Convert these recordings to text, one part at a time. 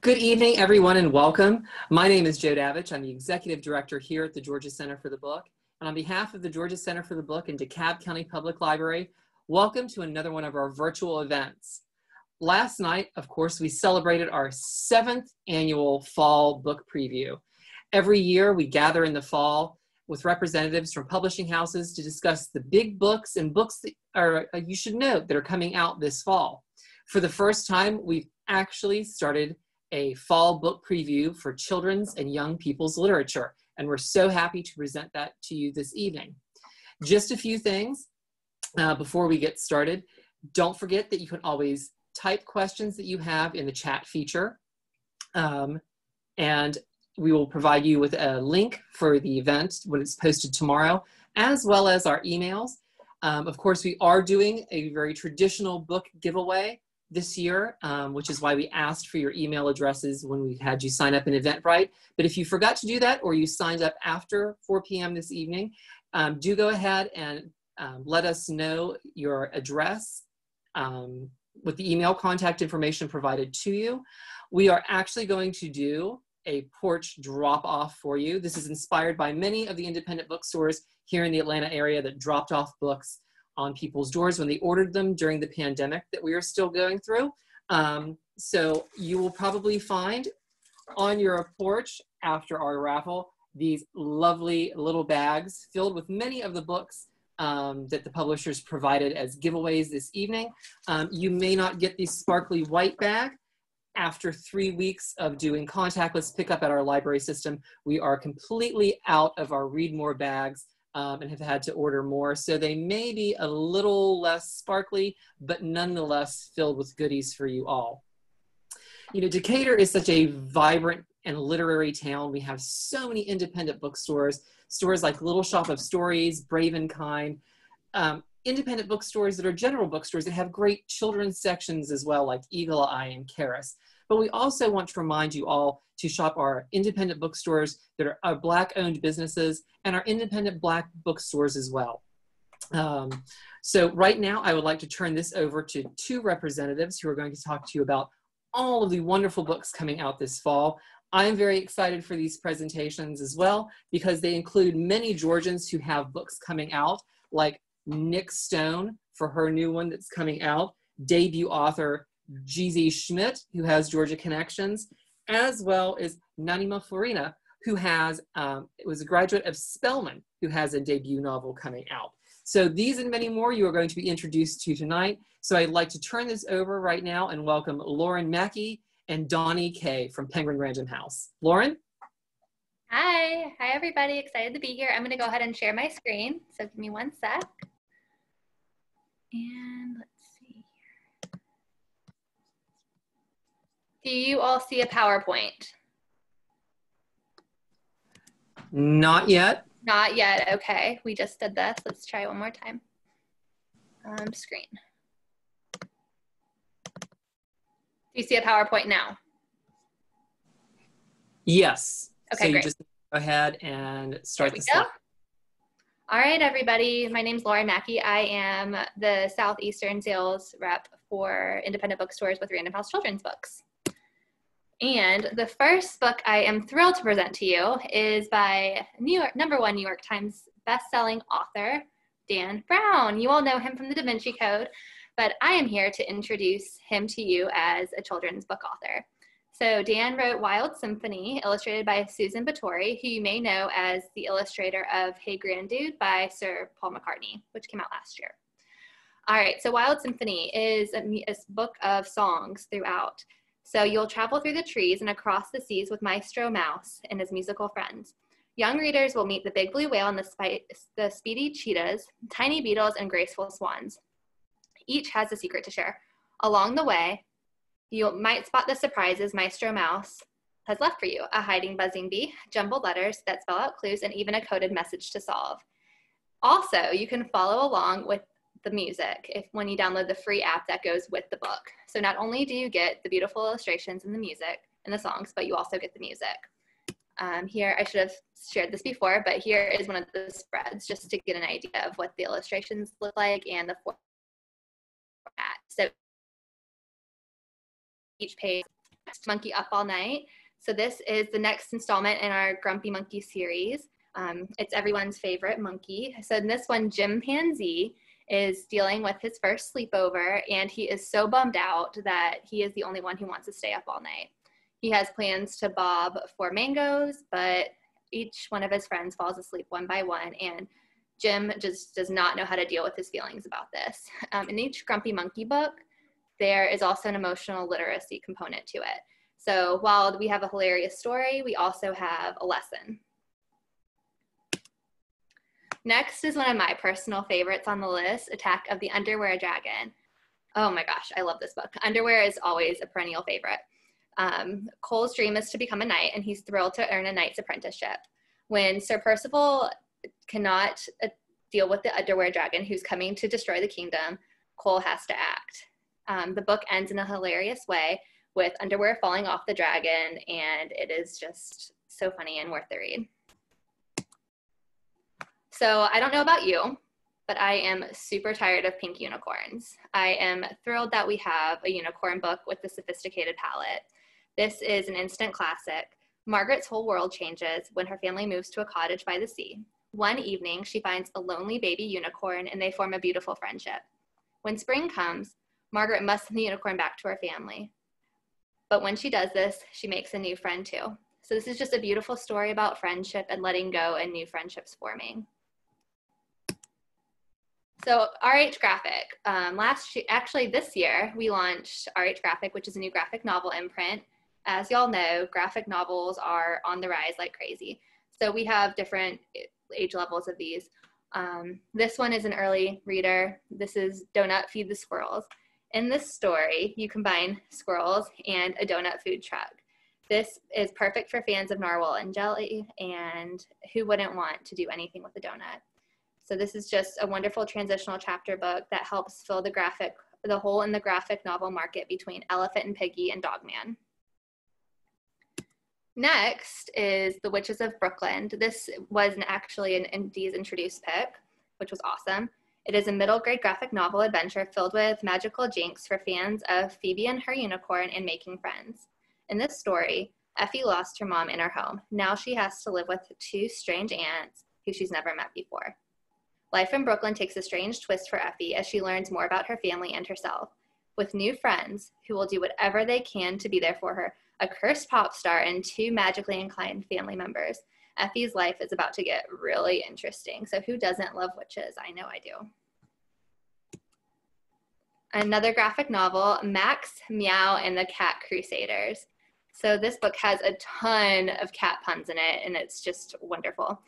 Good evening, everyone, and welcome. My name is Joe Davich. I'm the Executive Director here at the Georgia Center for the Book. And on behalf of the Georgia Center for the Book and DeKalb County Public Library, welcome to another one of our virtual events. Last night, of course, we celebrated our seventh annual fall book preview. Every year, we gather in the fall with representatives from publishing houses to discuss the big books and books that are, uh, you should note, that are coming out this fall. For the first time, we've actually started a fall book preview for children's and young people's literature. And we're so happy to present that to you this evening. Just a few things uh, before we get started. Don't forget that you can always type questions that you have in the chat feature. Um, and we will provide you with a link for the event when it's posted tomorrow, as well as our emails. Um, of course, we are doing a very traditional book giveaway this year, um, which is why we asked for your email addresses when we had you sign up in Eventbrite. But if you forgot to do that or you signed up after 4 p.m. this evening, um, do go ahead and um, let us know your address um, with the email contact information provided to you. We are actually going to do a porch drop off for you. This is inspired by many of the independent bookstores here in the Atlanta area that dropped off books on people's doors when they ordered them during the pandemic that we are still going through. Um, so you will probably find on your porch after our raffle these lovely little bags filled with many of the books um, that the publishers provided as giveaways this evening. Um, you may not get the sparkly white bag. After three weeks of doing contactless pickup at our library system, we are completely out of our Read More bags um, and have had to order more. So they may be a little less sparkly, but nonetheless filled with goodies for you all. You know, Decatur is such a vibrant and literary town. We have so many independent bookstores, stores like Little Shop of Stories, Brave and Kind, um, independent bookstores that are general bookstores that have great children's sections as well, like Eagle Eye and Charis. But we also want to remind you all to shop our independent bookstores that are, black owned businesses and our independent black bookstores as well. Um, so right now I would like to turn this over to two representatives who are going to talk to you about all of the wonderful books coming out this fall. I'm very excited for these presentations as well because they include many Georgians who have books coming out like Nic Stone for her new one that's coming out, debut author GZ Schmidt, who has Georgia Connections, as well as Namina Forna, who has, um, was a graduate of Spelman, who has a debut novel coming out. So these and many more you are going to be introduced to tonight. So I'd like to turn this over right now and welcome Lauren Mackey and Donnie Kay from Penguin Random House. Lauren? Hi, hi everybody, excited to be here. I'm gonna go ahead and share my screen. So give me one sec. And let's Do you all see a PowerPoint? Not yet. Not yet. Okay, we just did this. Let's try one more time. Um, screen. Do you see a PowerPoint now? Yes. Okay, so great. you just go ahead and start the slide. All right, everybody. My name is Lauren Mackey. I am the Southeastern sales rep for independent bookstores with Random House Children's Books. And the first book I am thrilled to present to you is by New York, number one New York Times best-selling author, Dan Brown. You all know him from the Da Vinci Code, but I am here to introduce him to you as a children's book author. So Dan wrote Wild Symphony, illustrated by Susan Batori, who you may know as the illustrator of Hey Grandude by Sir Paul McCartney, which came out last year. All right, so Wild Symphony is a, a book of songs throughout. So you'll travel through the trees and across the seas with Maestro Mouse and his musical friends. Young readers will meet the big blue whale and the, the speedy cheetahs, tiny beetles, and graceful swans. Each has a secret to share. Along the way, you might spot the surprises Maestro Mouse has left for you a hiding buzzing bee, jumbled letters that spell out clues, and even a coded message to solve. Also, you can follow along with the music if when you download the free app that goes with the book. So not only do you get the beautiful illustrations and the music and the songs, but you also get the music. Um, here, I should have shared this before, but here is one of the spreads just to get an idea of what the illustrations look like and the format. So each page Monkey Up All Night. So this is the next installment in our Grumpy Monkey series. Um, it's everyone's favorite monkey. So in this one, Chimpanzee is dealing with his first sleepover and he is so bummed out that he is the only one who wants to stay up all night. He has plans to bob for mangoes, but each one of his friends falls asleep one by one and Jim just does not know how to deal with his feelings about this. Um, in each Grumpy Monkey book, there is also an emotional literacy component to it. So while we have a hilarious story, we also have a lesson. Next is one of my personal favorites on the list, Attack of the Underwear Dragon. Oh my gosh, I love this book. Underwear is always a perennial favorite. Um, Cole's dream is to become a knight, and he's thrilled to earn a knight's apprenticeship. When Sir Percival cannot uh, deal with the underwear dragon who's coming to destroy the kingdom, Cole has to act. Um, the book ends in a hilarious way with underwear falling off the dragon, and it is just so funny and worth the read. So I don't know about you, but I am super tired of pink unicorns. I am thrilled that we have a unicorn book with the sophisticated palette. This is an instant classic. Margaret's whole world changes when her family moves to a cottage by the sea. One evening, she finds a lonely baby unicorn and they form a beautiful friendship. When spring comes, Margaret must send the unicorn back to her family. But when she does this, she makes a new friend too. So this is just a beautiful story about friendship and letting go and new friendships forming. So RH Graphic, um, last actually this year, we launched RH Graphic, which is a new graphic novel imprint. As y'all know, graphic novels are on the rise like crazy. So we have different age levels of these. Um, this one is an early reader. This is Donut Feed the Squirrels. In this story, you combine squirrels and a donut food truck. This is perfect for fans of narwhal and jelly, and who wouldn't want to do anything with a donut? So this is just a wonderful transitional chapter book that helps fill the graphic, the hole in the graphic novel market between Elephant and Piggy and Dogman. Next is The Witches of Brooklyn. This was an, actually an Indies introduced pick, which was awesome. It is a middle grade graphic novel adventure filled with magical jinx for fans of Phoebe and her unicorn and making friends. In this story, Effie lost her mom in her home. Now she has to live with two strange aunts who she's never met before. Life in Brooklyn takes a strange twist for Effie as she learns more about her family and herself. With new friends who will do whatever they can to be there for her, a cursed pop star, and two magically inclined family members, Effie's life is about to get really interesting. So, who doesn't love witches? I know I do. Another graphic novel, Max, Meow, and the Cat Crusaders. So, this book has a ton of cat puns in it, and it's just wonderful.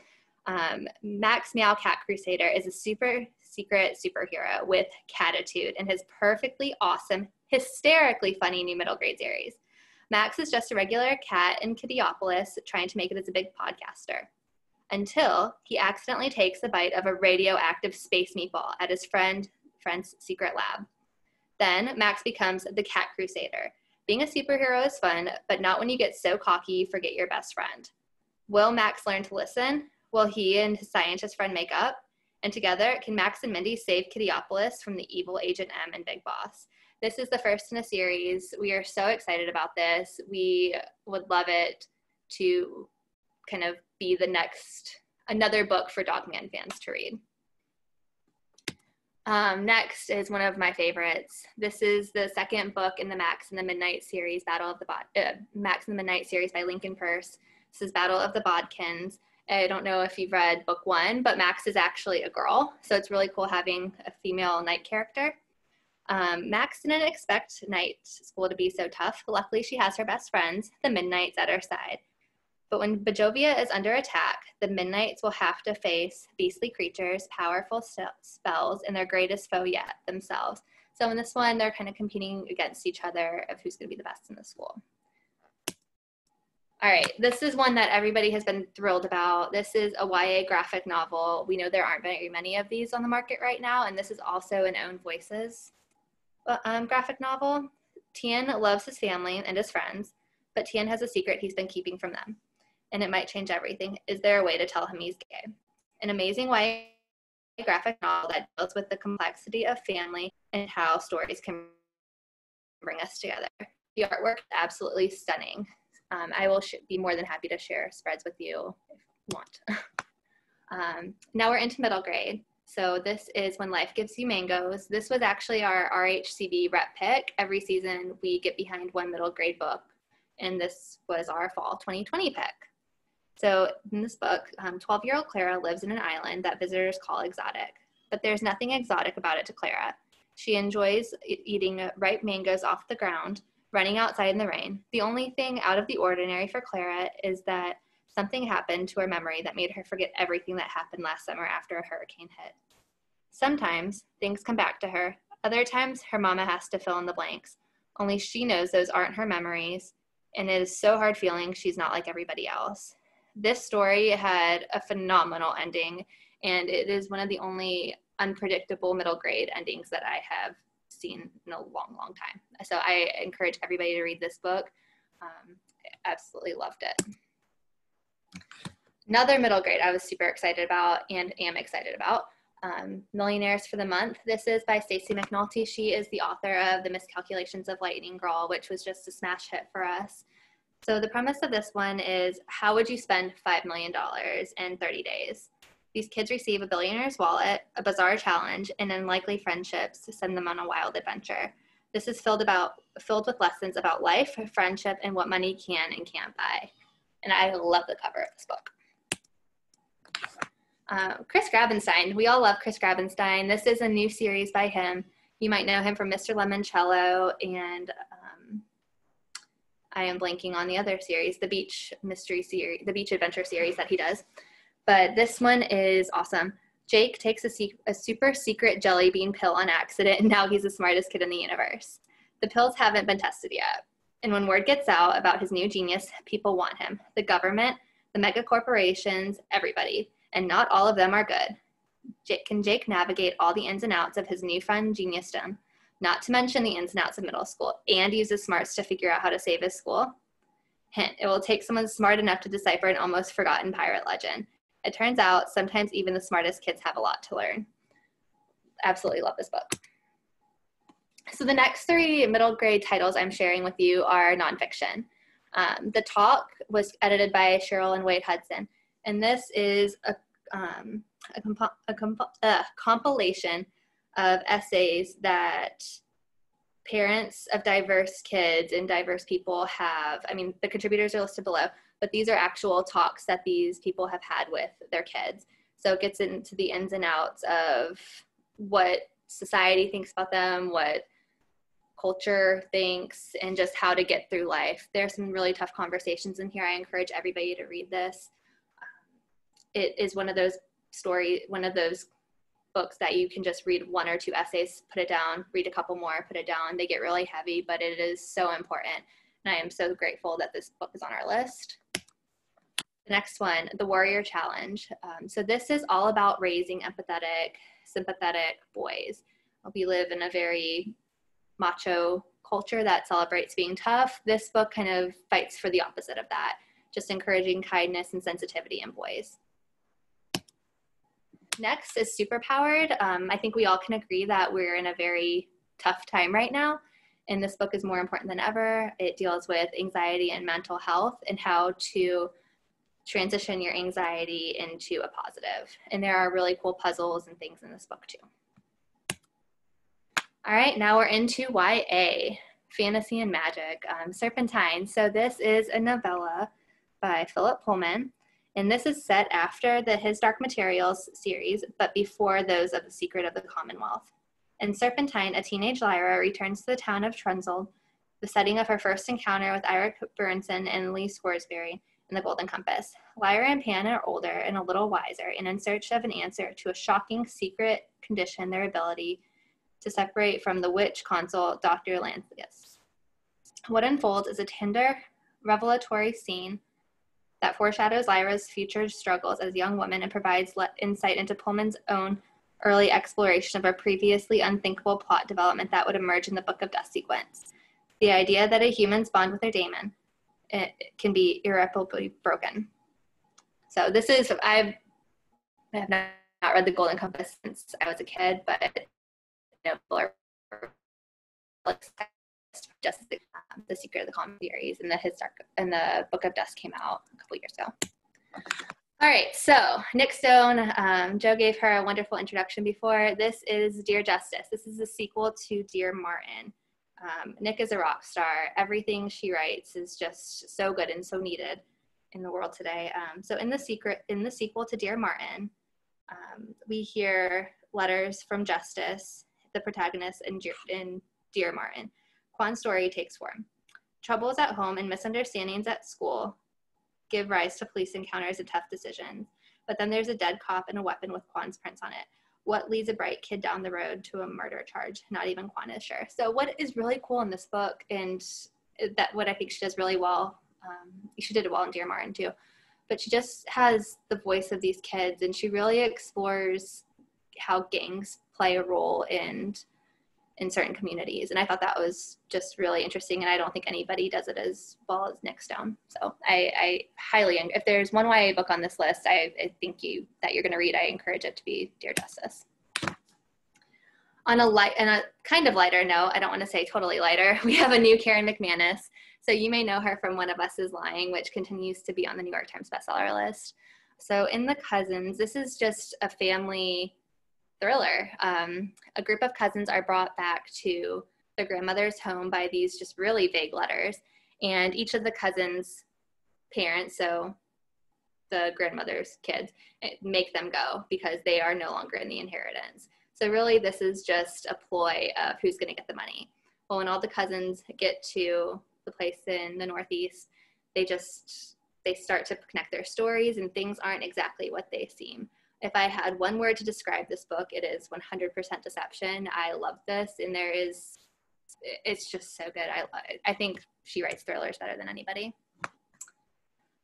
Um, Max Meow Cat Crusader is a super secret superhero with catitude and his perfectly awesome, hysterically funny new middle grade series. Max is just a regular cat in Kittyopolis trying to make it as a big podcaster until he accidentally takes a bite of a radioactive space meatball at his friend friend's secret lab. Then Max becomes the Cat Crusader. Being a superhero is fun, but not when you get so cocky you forget your best friend. Will Max learn to listen? Will he and his scientist friend make up? And together, can Max and Mindy save Kittyopolis from the evil Agent M and Big Boss? This is the first in a series. We are so excited about this. We would love it to kind of be the next, another book for Dogman fans to read. Um, next is one of my favorites. This is the second book in the Max and the Midknight series, Battle of the Bod- uh, Max and the Midknight series by Lincoln Peirce. This is Battle of the Bodkins. I don't know if you've read book one, but Max is actually a girl. So it's really cool having a female knight character. Um, Max didn't expect night school to be so tough. Luckily, she has her best friends, the Midknights, at her side. But when Byjovia is under attack, the Midknights will have to face beastly creatures, powerful spells, and their greatest foe yet, themselves. So in this one, they're kind of competing against each other of who's going to be the best in the school. All right, this is one that everybody has been thrilled about. This is a YA graphic novel. We know there aren't very many of these on the market right now, and this is also an Own Voices uh, um, graphic novel. Tian loves his family and his friends, but Tian has a secret he's been keeping from them, and it might change everything. Is there a way to tell him he's gay? An amazing YA graphic novel that deals with the complexity of family and how stories can bring us together. The artwork is absolutely stunning. Um, I will be more than happy to share spreads with you if you want. um, now we're into middle grade. So this is When Life Gives You Mangoes. This was actually our RHCB rep pick. Every season we get behind one middle grade book, and this was our fall 2020 pick. So in this book, 12-year-old um, Clara lives in an island that visitors call exotic, but there's nothing exotic about it to Clara. She enjoys eating ripe mangoes off the ground, running outside in the rain. The only thing out of the ordinary for Clara is that something happened to her memory that made her forget everything that happened last summer after a hurricane hit. Sometimes things come back to her. Other times her mama has to fill in the blanks. Only she knows those aren't her memories, and it is so hard feeling she's not like everybody else. This story had a phenomenal ending, and it is one of the only unpredictable middle grade endings that I have seen in a long, long time. So I encourage everybody to read this book. Um, absolutely loved it. Another middle grade I was super excited about and am excited about. Um, Millionaires for the Month. This is by Stacy McAnulty. She is the author of The Miscalculations of Lightning Girl, which was just a smash hit for us. So the premise of this one is how would you spend $5 million in 30 days? These kids receive a billionaire's wallet, a bizarre challenge, and unlikely friendships to send them on a wild adventure. This is filled about filled with lessons about life, friendship, and what money can and can't buy. And I love the cover of this book. Uh, Chris Grabenstein. We all love Chris Grabenstein. This is a new series by him. You might know him from Mr. Lemoncello and um, I am blanking on the other series, the Beach Mystery series, the Beach Adventure series that he does. But this one is awesome. Jake takes a, se- a super secret jelly bean pill on accident, and now he's the smartest kid in the universe. The pills haven't been tested yet. And when word gets out about his new genius, people want him. The government, the mega corporations, everybody and not all of them are good. Jake, can Jake navigate all the ins and outs of his newfound geniusdom, not to mention the ins and outs of middle school, and use his smarts to figure out how to save his school? Hint, it will take someone smart enough to decipher an almost forgotten pirate legend. It turns out sometimes even the smartest kids have a lot to learn. Absolutely love this book. So the next three middle grade titles I'm sharing with you are nonfiction. Um, the Talk was edited by Cheryl and Wade Hudson and this is a, um, a, comp- a comp- uh, compilation of essays that parents of diverse kids and diverse people have. I mean, the contributors are listed below, but these are actual talks that these people have had with their kids. So it gets into the ins and outs of what society thinks about them, what culture thinks, and just how to get through life. There's some really tough conversations in here. I encourage everybody to read this it is one of those story, one of those books that you can just read one or two essays, put it down, read a couple more, put it down. They get really heavy, but it is so important. And I am so grateful that this book is on our list. Next one, The Warrior Challenge. Um, so this is all about raising empathetic, sympathetic boys. We live in a very macho culture that celebrates being tough. This book kind of fights for the opposite of that, just encouraging kindness and sensitivity in boys. Next is superpowered. Um, I think we all can agree that we're in a very tough time right now. And this book is more important than ever. It deals with anxiety and mental health and how to transition your anxiety into a positive. And there are really cool puzzles and things in this book too. All right, now we're into YA, Fantasy and Magic, um, Serpentine. So this is a novella by Philip Pullman. And this is set after the His Dark Materials series, but before those of The Secret of the Commonwealth. In Serpentine, a teenage Lyra returns to the town of Trollesund, the setting of her first encounter with Iorek Byrnison and Lee Scoresby in the Golden Compass. Lyra and Pan are older and a little wiser, and in search of an answer to a shocking secret condition their ability to separate from the witch consul, Dr. Lanselius. What unfolds is a tender, revelatory scene that foreshadows Lyra's future struggles as a young woman and provides insight into Pullman's own early exploration of a previously unthinkable plot development that would emerge in the Book of Dust sequence. The idea that a human's bond with their daemon can be irreparably broken. So this is, I've, I have not, not read The Golden Compass since I was a kid, but you know, Justice, um, The Secret of the Common Theories, and the His Dark and the Book of Dust came out a couple years ago. All right, so Nic Stone, um, Joe gave her a wonderful introduction before. This is Dear Justice. This is a sequel to Dear Martin. Um, Nic is a rock star. Everything she writes is just so good and so needed in the world today. Um, so in the secret, in the sequel to Dear Martin, um, we hear letters from Justice, the protagonist in, in Dear Martin. Quan's story takes form. Troubles at home and misunderstandings at school give rise to police encounters and tough decisions. But then there's a dead cop and a weapon with Quan's prints on it. What leads a bright kid down the road to a murder charge? Not even Quan is sure. So what is really cool in this book, and that what I think she does really well, um, she did it well in Dear Martin too, but she just has the voice of these kids, and she really explores how gangs play a role in in certain communities. And I thought that was just really interesting. And I don't think anybody does it as well as Nic Stone. So I, I highly, if there's one YA book on this list, I, I think you that you're going to read, I encourage it to be Dear Justice. On a light and a kind of lighter note, I don't want to say totally lighter. We have a new Karen McManus. So you may know her from One of Us is Lying, which continues to be on the New York Times bestseller list. So in The Cousins, this is just a family thriller. Um, a group of cousins are brought back to their grandmother's home by these just really vague letters, and each of the cousins' parents, so the grandmother's kids, eh, make them go because they are no longer in the inheritance. So really, this is just a ploy of who's going to get the money. Well, when all the cousins get to the place in the Northeast, they just they start to connect their stories, and things aren't exactly what they seem if I had one word to describe this book, it is 100% deception. I love this, and there is, it's just so good. I, I think she writes thrillers better than anybody.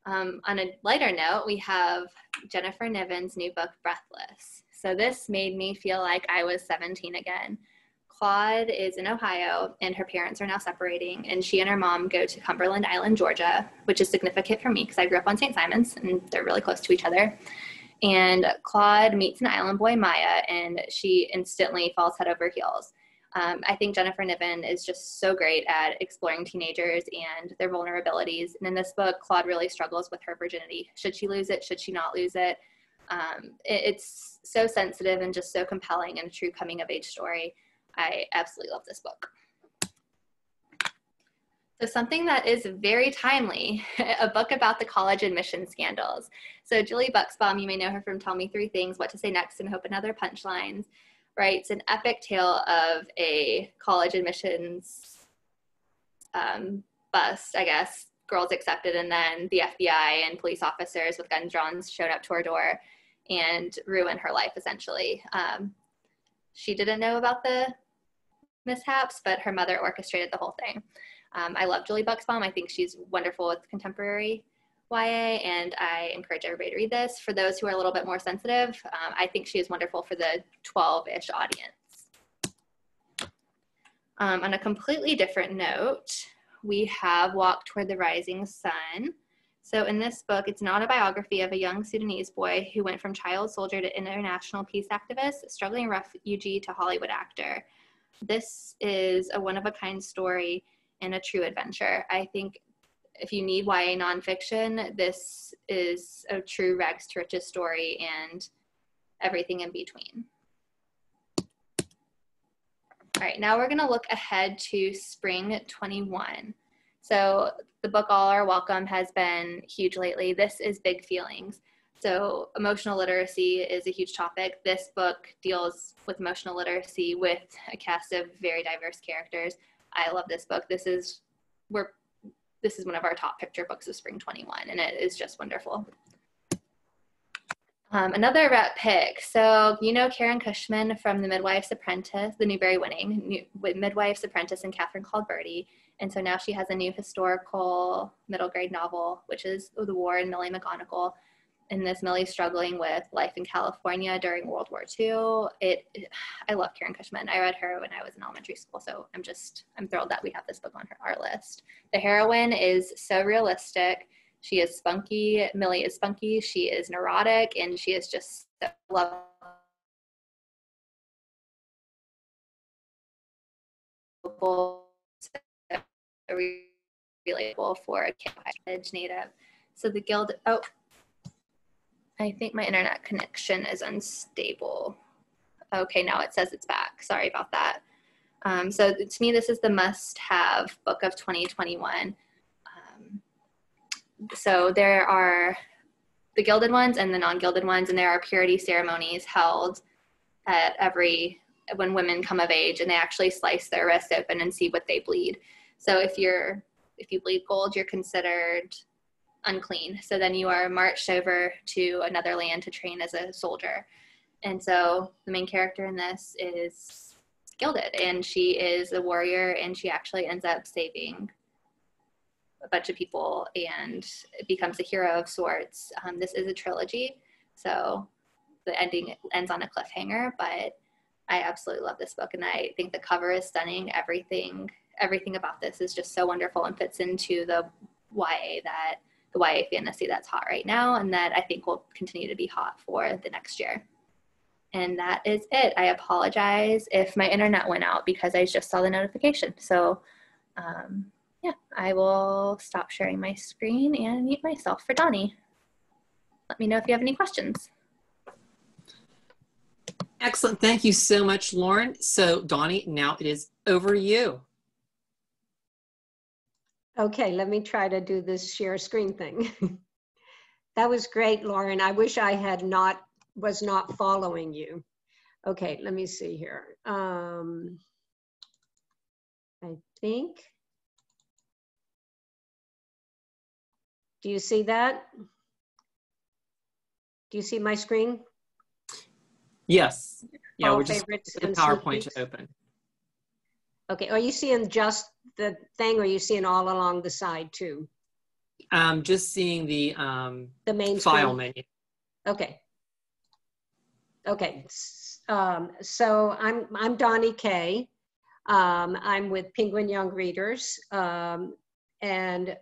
Um, on a lighter note, we have Jennifer Niven's new book, Breathless. So this made me feel like I was 17 again. Claude is in Ohio, and her parents are now separating, and she and her mom go to Cumberland Island, Georgia, which is significant for me because I grew up on St. Simon's, and they're really close to each other. And Claude meets an island boy, Maya, and she instantly falls head over heels. Um, I think Jennifer Niven is just so great at exploring teenagers and their vulnerabilities. And in this book, Claude really struggles with her virginity. Should she lose it? Should she not lose it? Um, it it's so sensitive and just so compelling and a true coming of age story. I absolutely love this book. So something that is very timely, a book about the college admission scandals. So Julie Buxbaum, you may know her from Tell Me Three Things, What to Say Next, and Hope and Other Punchlines, writes an epic tale of a college admissions um, bust, I guess, girls accepted, and then the FBI and police officers with guns drawn showed up to her door and ruined her life, essentially. Um, she didn't know about the mishaps, but her mother orchestrated the whole thing. Um, I love Julie Buxbaum. I think she's wonderful with contemporary YA, and I encourage everybody to read this. For those who are a little bit more sensitive, um, I think she is wonderful for the 12 ish audience. Um, on a completely different note, we have Walk Toward the Rising Sun. So, in this book, it's an autobiography of a young Sudanese boy who went from child soldier to international peace activist, struggling refugee to Hollywood actor. This is a one of a kind story and a true adventure. I think if you need YA nonfiction, this is a true rags to riches story and everything in between. All right, now we're gonna look ahead to spring 21. So the book All Are Welcome has been huge lately. This is Big Feelings. So emotional literacy is a huge topic. This book deals with emotional literacy with a cast of very diverse characters. I love this book. This is we're this is one of our top picture books of spring 21 and it is just wonderful. Um, another rep pick. So you know Karen Cushman from The Midwife's Apprentice, the Newbery winning new, Midwife's Apprentice and Catherine Called Birdy. And so now she has a new historical middle grade novel, which is The War and Millie McGonigle in this Millie's struggling with life in California during World War II. It, I love Karen Cushman. I read her when I was in elementary school, so I'm just I'm thrilled that we have this book on her, our list. The heroine is so realistic. She is spunky. Millie is spunky. She is neurotic, and she is just so lovable. relatable for a college native. So the guild, oh, I think my internet connection is unstable. Okay, now it says it's back. Sorry about that. Um, so to me, this is the must-have book of 2021. Um, so there are the gilded ones and the non-gilded ones, and there are purity ceremonies held at every when women come of age, and they actually slice their wrist open and see what they bleed. So if you're if you bleed gold, you're considered unclean. So then you are marched over to another land to train as a soldier. And so the main character in this is gilded, and she is a warrior, and she actually ends up saving a bunch of people and becomes a hero of sorts. Um, this is a trilogy, so the ending ends on a cliffhanger, but I absolutely love this book, and I think the cover is stunning. Everything, everything about this is just so wonderful and fits into the YA that the YA fantasy that's hot right now, and that I think will continue to be hot for the next year. And that is it. I apologize if my internet went out because I just saw the notification. So, um, yeah, I will stop sharing my screen and mute myself for Donnie. Let me know if you have any questions. Excellent. Thank you so much, Lauren. So, Donnie, now it is over you. Okay, let me try to do this share screen thing. that was great, Lauren. I wish I had not was not following you. Okay, let me see here. Um, I think. Do you see that? Do you see my screen? Yes. Yeah, All we're just the PowerPoint to open. Okay, are you seeing just the thing or are you seeing all along the side too? Um, just seeing the um, the main file screen? menu. Okay. Okay, um, so I'm, I'm Donnie Kay. Um, I'm with Penguin Young Readers um, and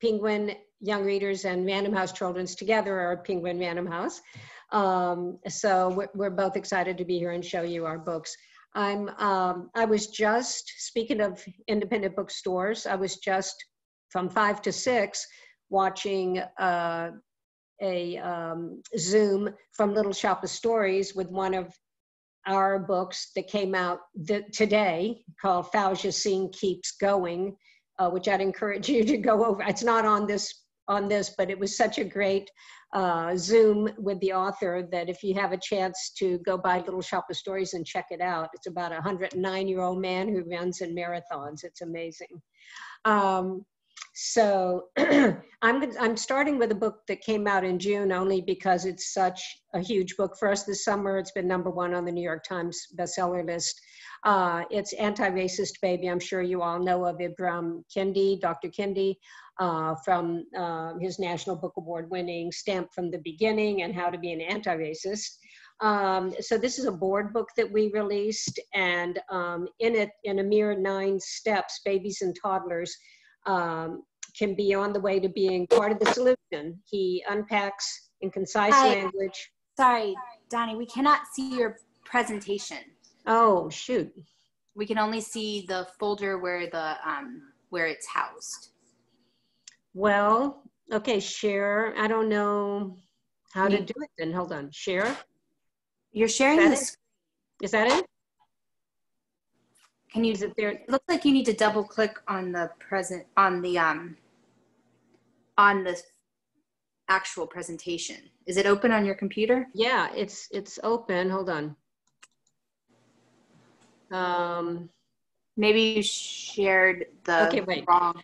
Penguin Young Readers and Random House Children's together are Penguin Random House. Um, so we're, we're, both excited to be here and show you our books. I'm, um, I was just, speaking of independent bookstores, I was just from five to six watching uh, a um, Zoom from Little Shop of Stories with one of our books that came out th- today called Fauja Singh Keeps Going, uh, which I'd encourage you to go over. It's not on this on this, but it was such a great uh, Zoom with the author that if you have a chance to go by Little Shop of Stories and check it out, it's about a 109 year old man who runs in marathons. It's amazing. Um, so I'm, I'm starting with a book that came out in June only because it's such a huge book for us this summer. It's been number one on the New York Times bestseller list. Uh, it's Anti-Racist Baby. I'm sure you all know of Ibram Kendi, Dr. Kendi, uh, from uh, his National Book Award winning Stamp from the Beginning and How to Be an Anti-Racist. Um, so this is a board book that we released and um, in it, in a mere nine steps, babies and toddlers um, can be on the way to being part of the solution. He unpacks in concise language. Sorry, Donnie, we cannot see your presentation. Oh, shoot. We can only see the folder where the um, where it's housed. Well, okay, share. I don't know how to do it then. Hold on. Share. You're sharing this. Is that it? Can you, there, it looks like you need to double click on the present, on the, um, on the actual presentation. Is it open on your computer? Yeah, it's, it's open. Hold on. Um, Maybe you shared the okay, wait. wrong.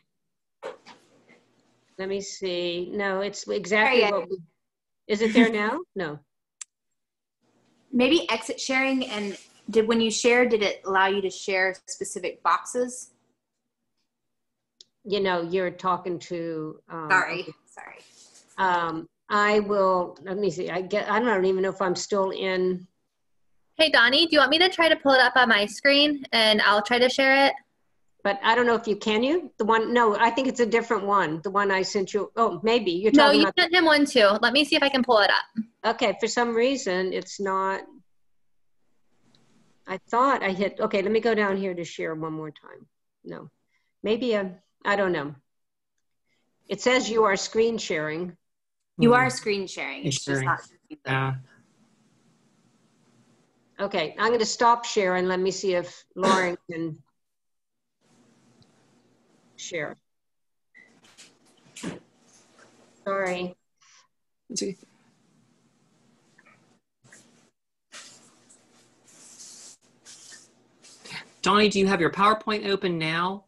Let me see. No, it's exactly what we, is it there now? No. Maybe exit sharing and did when you share, did it allow you to share specific boxes? You know, you're talking to. Um, sorry, sorry. Um, I will. Let me see. I get. I don't even know if I'm still in. Hey Donnie, do you want me to try to pull it up on my screen and I'll try to share it? But I don't know if you can. You the one? No, I think it's a different one. The one I sent you. Oh, maybe you're talking. No, you sent him one too. Let me see if I can pull it up. Okay, for some reason it's not. I thought I hit, okay, let me go down here to share one more time. No, maybe I, I don't know. It says you are screen sharing. You Hmm. are screen sharing. It's just Sharing. not. Yeah. Okay, I'm going to stop sharing. Let me see if Lauren can share. Sorry. Okay. Donnie, do you have your PowerPoint open now?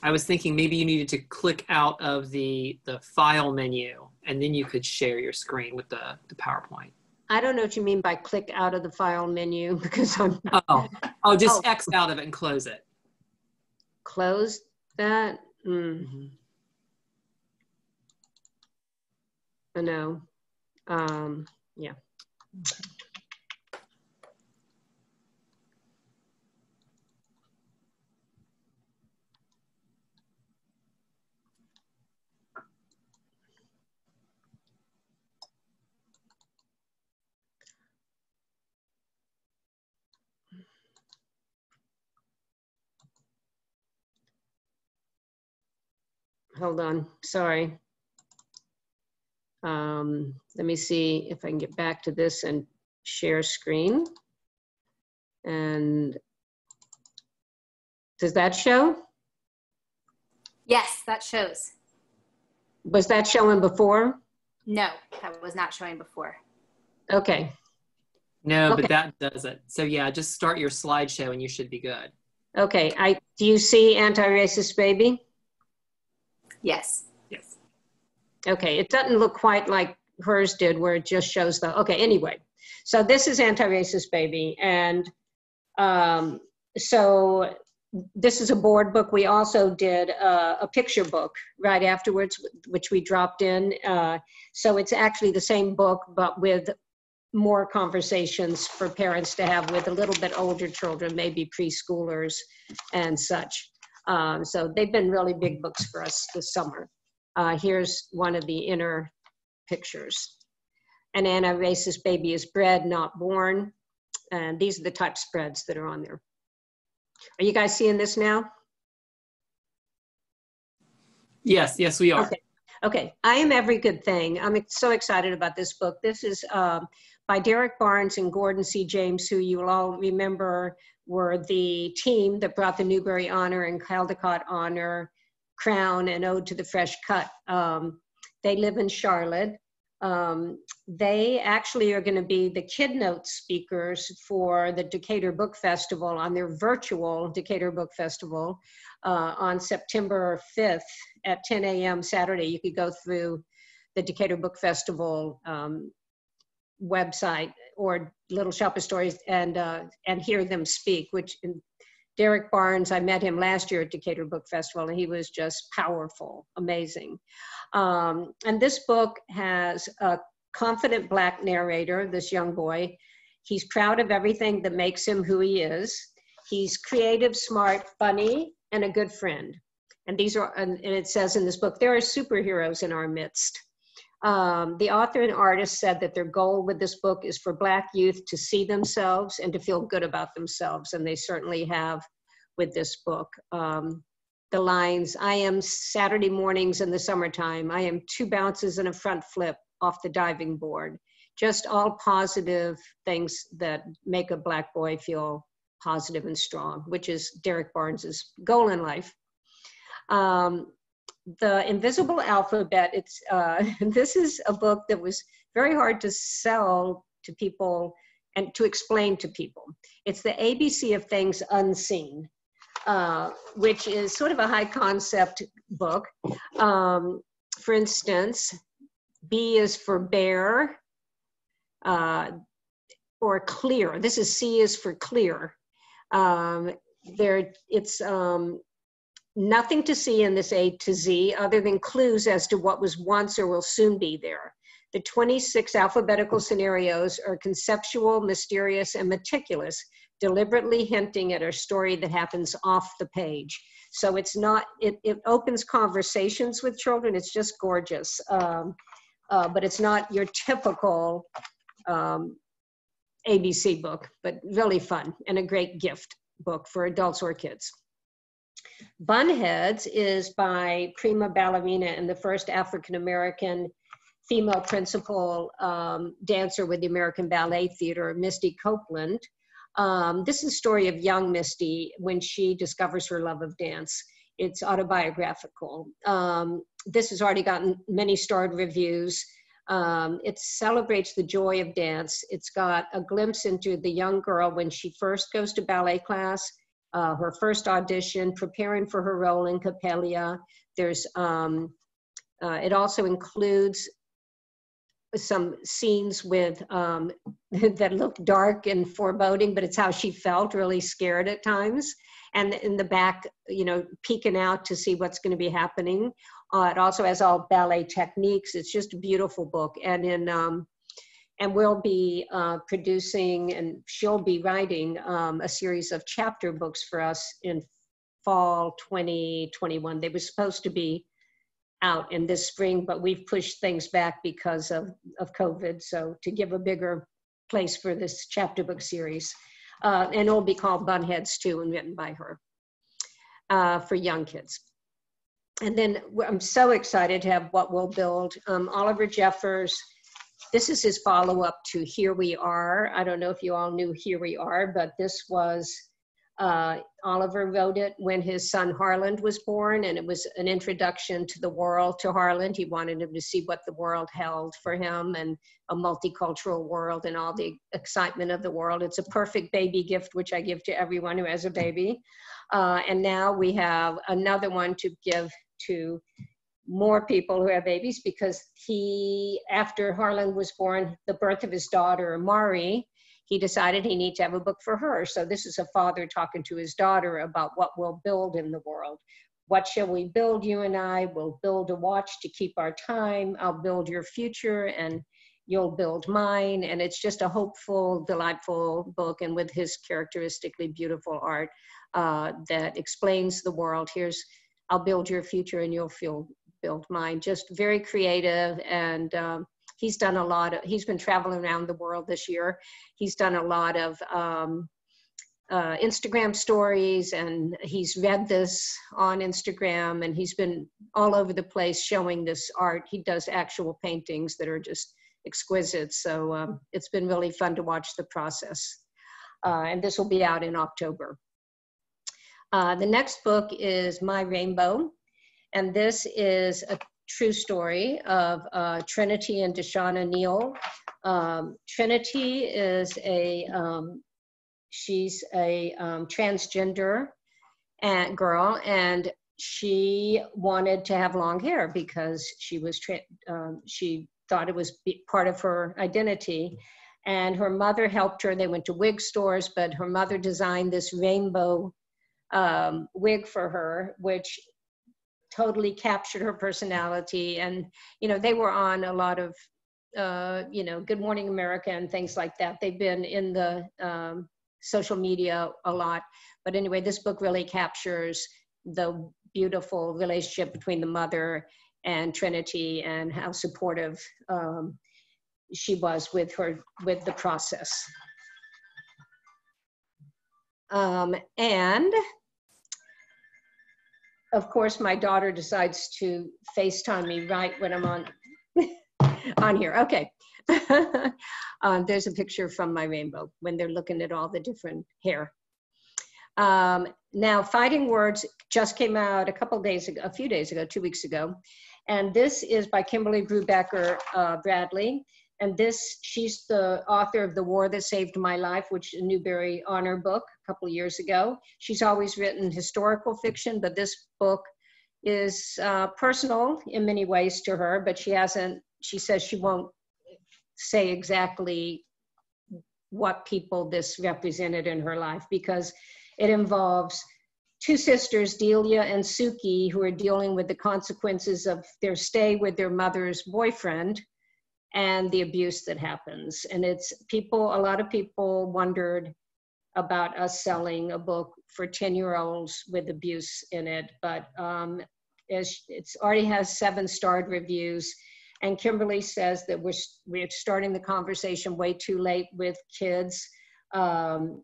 I was thinking maybe you needed to click out of the, the file menu and then you could share your screen with the, the PowerPoint. I don't know what you mean by click out of the file menu because I'm Oh, oh, just Oh. X out of it and close it. Close that. Mm, Mhm. I know. Um, yeah. Hold on, sorry. Um, let me see if I can get back to this and share screen. And does that show? Yes, that shows. Was that showing before? No, that was not showing before. Okay, No, Okay. but that does it. So yeah, just start your slideshow and you should be good. okay. I, do you see anti-racist baby? Yes. Yes. Okay, it doesn't look quite like hers did where it just shows the, okay, anyway. So this is anti-racist baby and um, so this is a board book. We also did uh, a picture book right afterwards, which we dropped in. Uh, so it's actually the same book, but with more conversations for parents to have with a little bit older children, maybe preschoolers and such. Um, so they've been really big books for us this summer. Uh, here's one of the inner pictures. An anti-racist baby is bred, not born. And these are the type spreads that are on there. Are you guys seeing this now? Yes, yes, we are. Okay. Okay, I am every good thing. I'm so excited about this book. This is um, by Derrick Barnes and Gordon C. James, who you will all remember were the team that brought the Newbery Honor and Caldecott Honor crown and Ode to the Fresh Cut. Um, they live in Charlotte. Um, they actually are going to be the kidnote speakers for the Decatur Book Festival on their virtual Decatur Book Festival uh, on September 5th at 10 a.m. Saturday. You could go through the Decatur Book Festival um, website or Little Shop of Stories and uh, and hear them speak. Which Derrick Barnes, I met him last year at Decatur Book Festival, and he was just powerful, amazing. Um, and this book has a confident black narrator, this young boy. He's proud of everything that makes him who he is. He's creative, smart, funny, and a good friend. And these are, and and it says in this book, there are superheroes in our midst. Um, the author and artist said that their goal with this book is for Black youth to see themselves and to feel good about themselves, and they certainly have with this book. Um, the lines, I am Saturday mornings in the summertime, I am two bounces and a front flip off the diving board. Just all positive things that make a Black boy feel positive and strong, which is Derrick Barnes's goal in life. Um, the Invisible Alphabet. It's uh, this is a book that was very hard to sell to people and to explain to people. It's the ABC of things unseen, uh, which is sort of a high concept book. Um, for instance, B is for bear, uh, or clear. This is C is for clear. Um, there, it's um, nothing to see in this A to Z other than clues as to what was once or will soon be there. The 26 alphabetical scenarios are conceptual, mysterious, and meticulous, deliberately hinting at a story that happens off the page. So it's not, it, it opens conversations with children. It's just gorgeous. Um, uh, but it's not your typical um, ABC book, but really fun and a great gift. book for adults or kids. Bunheads is by prima ballerina and the first African American female principal um, dancer with the American Ballet Theater, Misty Copeland. Um, this is a story of young Misty when she discovers her love of dance. It's autobiographical. Um, this has already gotten many starred reviews. Um, it celebrates the joy of dance. It's got a glimpse into the young girl when she first goes to ballet class, uh, her first audition, preparing for her role in Coppelia. There's um, uh, it also includes some scenes with um, that look dark and foreboding, but it's how she felt, really scared at times. And in the back, you know, peeking out to see what's going to be happening. Uh, it also has all ballet techniques. It's just a beautiful book. And in um, and we'll be uh, producing, and she'll be writing um, a series of chapter books for us in fall 2021. They were supposed to be out in this spring, but we've pushed things back because of, of COVID. So to give a bigger place for this chapter book series. Uh, and it'll be called Bunheads too and written by her uh, for young kids. And then I'm so excited to have What We'll Build. Um, Oliver Jeffers, this is his follow up to Here We Are. I don't know if you all knew Here We Are, but this was uh, Oliver wrote it when his son Harland was born, and it was an introduction to the world to Harland. He wanted him to see what the world held for him and a multicultural world and all the excitement of the world. It's a perfect baby gift, which I give to everyone who has a baby. Uh, and now we have another one to give to more people who have babies because he, after Harland was born, the birth of his daughter, Mari, he decided he needed to have a book for her. So this is a father talking to his daughter about what we'll build in the world. What shall we build, you and I? We'll build a watch to keep our time. I'll build your future and you'll build mine. And it's just a hopeful, delightful book and with his characteristically beautiful art uh, that explains the world. Here's, I'll build your future and you'll feel build mine. Just very creative and um, he's done a lot of, he's been traveling around the world this year. He's done a lot of um, uh, Instagram stories and he's read this on Instagram and he's been all over the place showing this art. He does actual paintings that are just exquisite. So um, it's been really fun to watch the process. Uh, and this will be out in October. Uh, the next book is My Rainbow. And this is a true story of uh, Trinity and DeShanna Neal. Um, Trinity is a, um, she's a um, transgender and girl, and she wanted to have long hair because she was, um, she thought it was part of her identity. And her mother helped her. They went to wig stores, but her mother designed this rainbow um, wig for her, which totally captured her personality. And, you know, they were on a lot of, uh, you know, Good Morning America and things like that. They've been in the um, social media a lot. But anyway, this book really captures the beautiful relationship between the mother and Trinity and how supportive um, she was with her, with the process. Um, and of course, my daughter decides to FaceTime me right when I'm on on here. Okay. um, there's a picture from my rainbow when they're looking at all the different hair. Um, now, Fighting Words just came out a couple days ago, a few days ago, two weeks ago. And this is by Kimberly Brubaker uh, Bradley. And this, she's the author of The War That Saved My Life, which is a Newbery Honor book a couple of years ago. She's always written historical fiction, but this book is uh, personal in many ways to her, but she hasn't, she says she won't say exactly what people this represented in her life because it involves two sisters, Delia and Suki, who are dealing with the consequences of their stay with their mother's boyfriend and the abuse that happens. And it's people, a lot of people wondered about us selling a book for 10 year olds with abuse in it, but um, it's already has seven starred reviews. And Kimberly says that we're, we're starting the conversation way too late with kids. Um,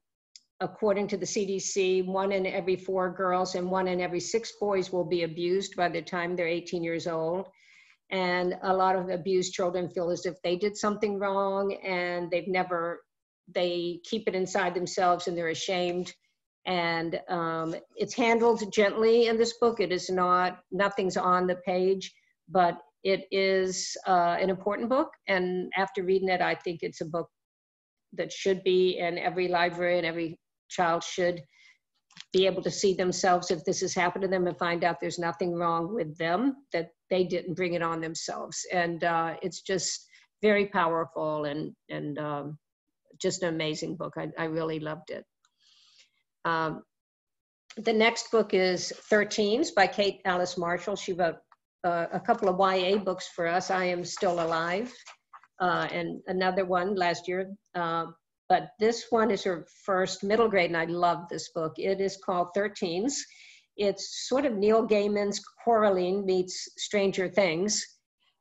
according to the CDC, one in every four girls and one in every six boys will be abused by the time they're 18 years old. And a lot of abused children feel as if they did something wrong and they've never, they keep it inside themselves and they're ashamed. And um, it's handled gently in this book. It is not, nothing's on the page, but it is uh, an important book. And after reading it, I think it's a book that should be in every library and every child should be able to see themselves if this has happened to them and find out there's nothing wrong with them, that they didn't bring it on themselves. And uh, it's just very powerful and, and um, just an amazing book. I, I really loved it. Um, the next book is 13s by Kate Alice Marshall. She wrote uh, a couple of YA books for us, I Am Still Alive, uh, and another one last year, uh, but this one is her first middle grade, and I love this book. It is called 13s. It's sort of Neil Gaiman's Coraline meets Stranger Things.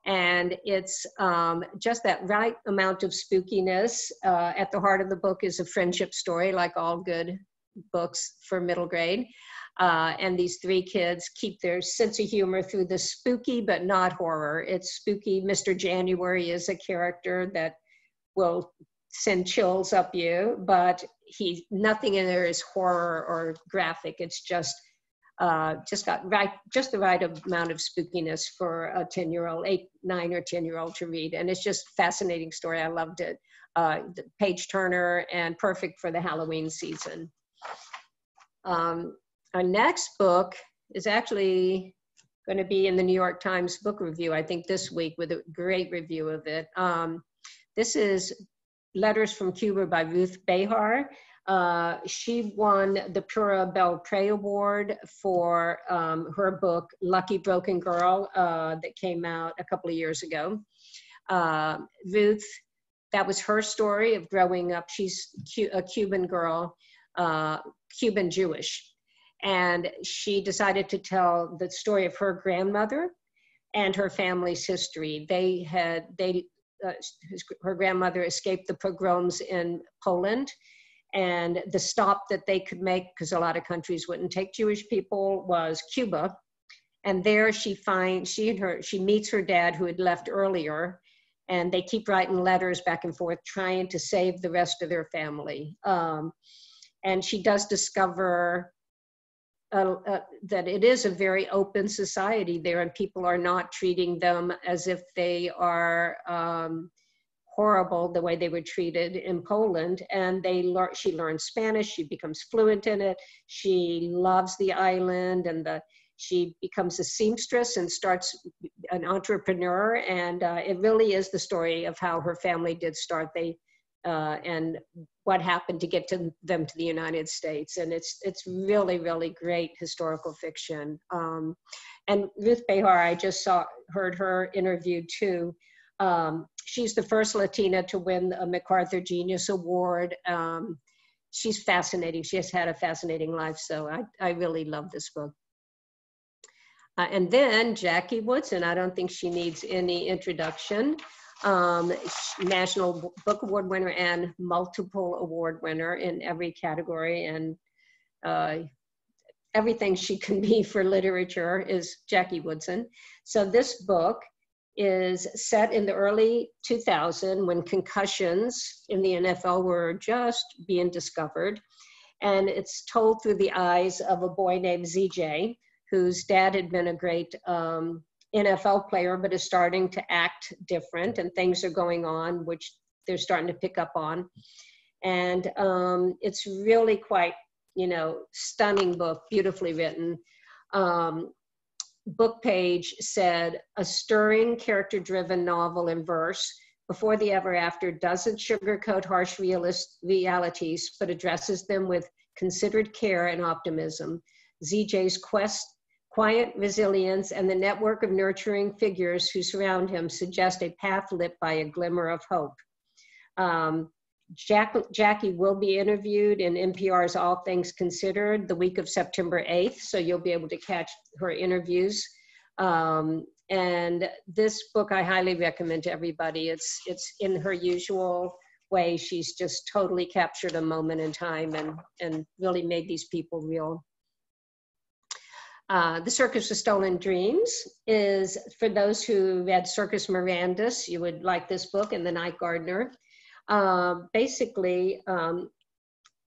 And it's um, just that right amount of spookiness. Uh, at the heart of the book is a friendship story, like all good books for middle grade. Uh, and these three kids keep their sense of humor through the spooky but not horror. It's spooky. Mr. January is a character that will send chills up you, but he nothing in there is horror or graphic. It's just uh, just got right, just the right amount of spookiness for a 10 year old, eight, nine or 10 year old to read. And it's just fascinating story. I loved it. Uh, page turner and perfect for the Halloween season. Um, our next book is actually going to be in the New York Times book review, I think this week with a great review of it. Um, this is Letters from Cuba by Ruth Behar. Uh, she won the Pura Belpré Award for um, her book, Lucky Broken Girl, uh, that came out a couple of years ago. Uh, Ruth, that was her story of growing up. She's a Cuban girl, uh, Cuban Jewish. And she decided to tell the story of her grandmother and her family's history. They had, they uh, her grandmother escaped the pogroms in Poland. And the stop that they could make, because a lot of countries wouldn't take Jewish people, was Cuba. And there she finds, she and her, she meets her dad who had left earlier. And they keep writing letters back and forth, trying to save the rest of their family. Um, and she does discover uh, uh, that it is a very open society there and people are not treating them as if they are um, horrible the way they were treated in Poland. And they learn, she learns Spanish, she becomes fluent in it, she loves the island and the, she becomes a seamstress and starts an entrepreneur. And uh, it really is the story of how her family did start. They uh, and what happened to get to them to the United States. And it's it's really really great historical fiction. Um, and Ruth Behar, I just saw heard her interviewed too. Um, she's the first Latina to win a MacArthur Genius Award. Um, she's fascinating. She has had a fascinating life. So I, I really love this book. Uh, and then Jackie Woodson, I don't think she needs any introduction um, National Book Award winner and multiple award winner in every category. And uh, everything she can be for literature is Jackie Woodson. So this book is set in the early 2000 when concussions in the NFL were just being discovered. And it's told through the eyes of a boy named ZJ, whose dad had been a great um, NFL player, but is starting to act different, and things are going on which they're starting to pick up on. And um, it's really quite, you know, stunning book, beautifully written. Um, book page said a stirring, character-driven novel in verse. Before the Ever After doesn't sugarcoat harsh realist realities, but addresses them with considered care and optimism. ZJ's quest Quiet resilience and the network of nurturing figures who surround him suggest a path lit by a glimmer of hope. Um, Jack, Jackie will be interviewed in NPR's All Things Considered the week of September 8th, so you'll be able to catch her interviews. Um, and this book I highly recommend to everybody. It's, it's in her usual way, she's just totally captured a moment in time and, and really made these people real. Uh, the Circus of Stolen Dreams is for those who read Circus Mirandus, you would like this book, and The Night Gardener. Uh, basically, um,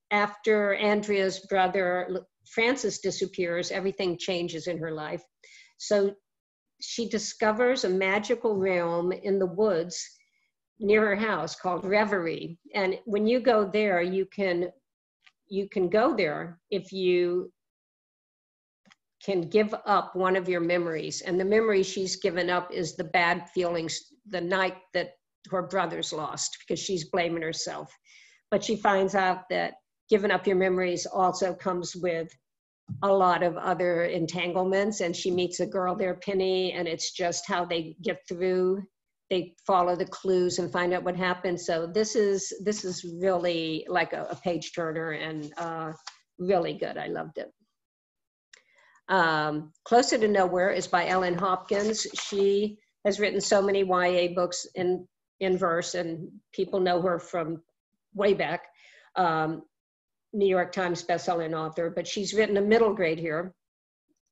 after Andrea's brother Francis disappears, everything changes in her life. So she discovers a magical realm in the woods near her house called Reverie. And when you go there, you can you can go there if you can give up one of your memories. And the memory she's given up is the bad feelings the night that her brother's lost because she's blaming herself. But she finds out that giving up your memories also comes with a lot of other entanglements and she meets a girl there penny and it's just how they get through. They follow the clues and find out what happened. So this is this is really like a, a page turner and uh, really good. I loved it. Um, closer to nowhere is by ellen hopkins. She has written so many ya books in in verse and people know her from way back um, New York Times bestselling author, but she's written a middle grade here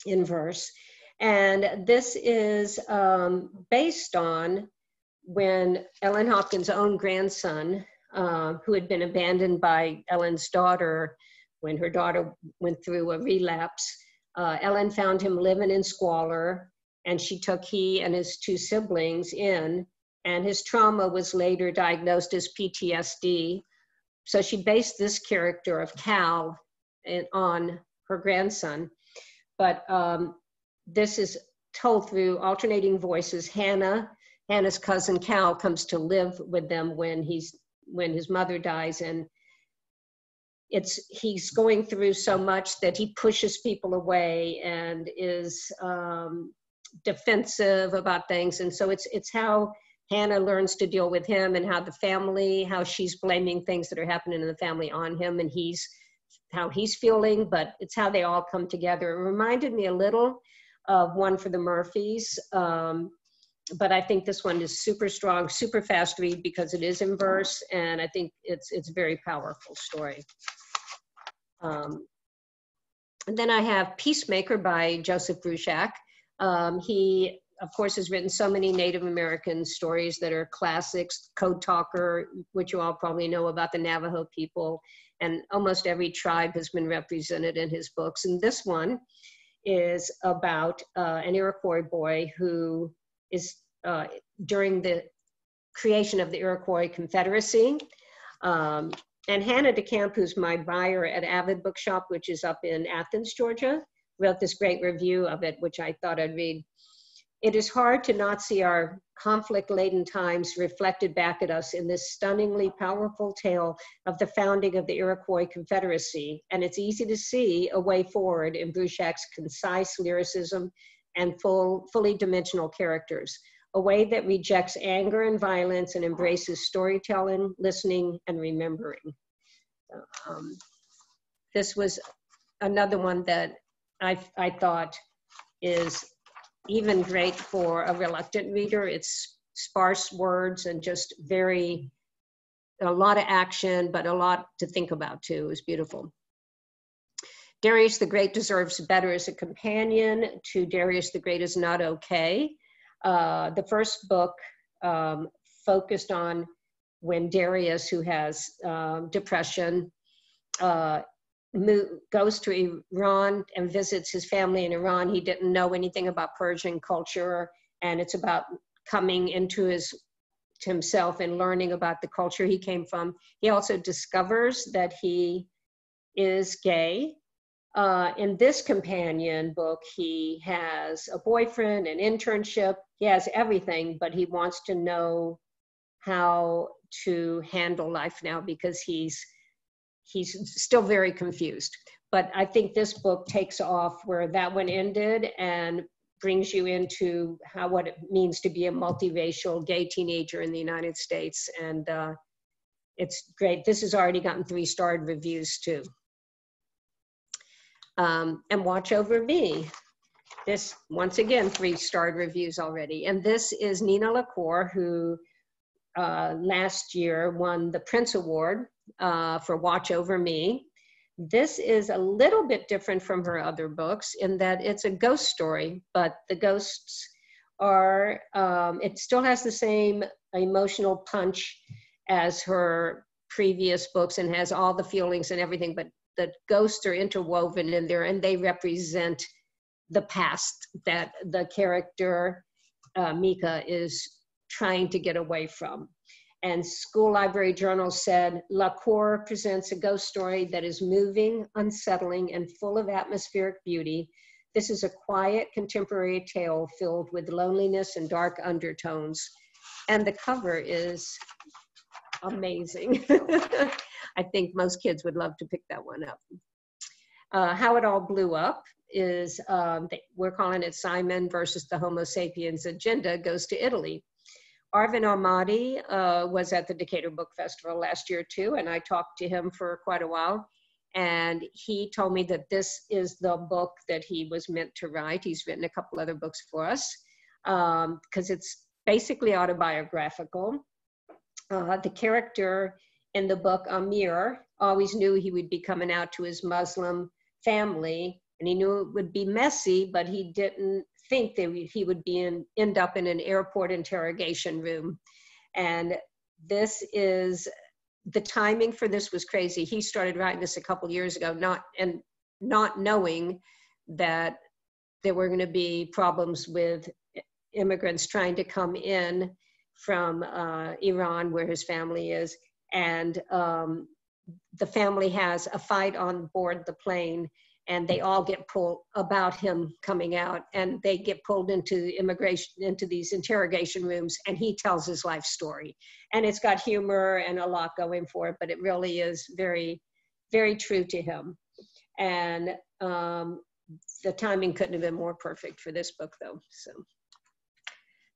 in verse. And this is um, based on when Ellen Hopkins' own grandson, uh, who had been abandoned by Ellen's daughter when her daughter went through a relapse, uh, Ellen found him living in squalor, and she took he and his two siblings in, and his trauma was later diagnosed as PTSD so she based this character of Cal on her grandson. But um, this is told through alternating voices. Hannah, Hannah's cousin Cal, comes to live with them when he's when his mother dies, and it's he's going through so much that he pushes people away and is um, defensive about things, and so it's it's how Hannah learns to deal with him and how the family, how she's blaming things that are happening in the family on him and he's how he's feeling, but it's how they all come together. It reminded me a little of one for the Murphys. Um, but I think this one is super strong, super fast read because it is in verse, and I think it's it's a very powerful story. Um, and then I have Peacemaker by Joseph Bruchac. Um, he of course, has written so many Native American stories that are classics. Code Talker, which you all probably know about the Navajo people, and almost every tribe has been represented in his books. And this one is about uh, an Iroquois boy who is uh, during the creation of the Iroquois Confederacy. Um, and Hannah DeCamp, who's my buyer at Avid Bookshop, which is up in Athens, Georgia, wrote this great review of it, which I thought I'd read it is hard to not see our conflict laden times reflected back at us in this stunningly powerful tale of the founding of the Iroquois Confederacy, and it's easy to see a way forward in Bruchac's concise lyricism and full, fully dimensional characters, a way that rejects anger and violence and embraces storytelling, listening, and remembering. Um, this was another one that I, I thought is even great for a reluctant reader. It's sparse words and just very, a lot of action, but a lot to think about too. It's beautiful. Darius the Great deserves better as a companion to Darius the Great is not okay. Uh, the first book um, focused on when Darius, who has um, depression, uh, goes to Iran and visits his family in Iran. He didn't know anything about Persian culture, and it's about coming into his to himself and learning about the culture he came from. He also discovers that he is gay. Uh, in this companion book, he has a boyfriend, an internship, he has everything, but he wants to know how to handle life now because he's he's still very confused. But I think this book takes off where that one ended and brings you into how what it means to be a multiracial gay teenager in the United States. And uh, it's great. This has already gotten three starred reviews too. Um, and Watch Over Me. This, once again, three starred reviews already. And this is Nina LaCour, who uh, last year won the Printz Award uh, for Watch Over Me. This is a little bit different from her other books in that it's a ghost story, but the ghosts are, um, it still has the same emotional punch as her previous books and has all the feelings and everything, but the ghosts are interwoven in there and they represent the past that the character uh, Mika is trying to get away from. And School Library Journal said, La Cour presents a ghost story that is moving, unsettling, and full of atmospheric beauty. This is a quiet contemporary tale filled with loneliness and dark undertones. And the cover is amazing. I think most kids would love to pick that one up. Uh, how it all blew up is um, we're calling it Simon versus the Homo sapiens agenda goes to Italy. Arvin Ahmadi uh, was at the Decatur Book Festival last year too, and I talked to him for quite a while. And he told me that this is the book that he was meant to write. He's written a couple other books for us because um, it's basically autobiographical. Uh, the character in the book, Amir, always knew he would be coming out to his Muslim family and he knew it would be messy, but he didn't think that he would be in, end up in an airport interrogation room. And this is the timing for this was crazy. He started writing this a couple years ago, not and not knowing that there were going to be problems with immigrants trying to come in from uh, Iran, where his family is, and um, the family has a fight on board the plane and they all get pulled about him coming out and they get pulled into immigration into these interrogation rooms and he tells his life story. And it's got humor and a lot going for it but it really is very very true to him. And um, the timing couldn't have been more perfect for this book though so.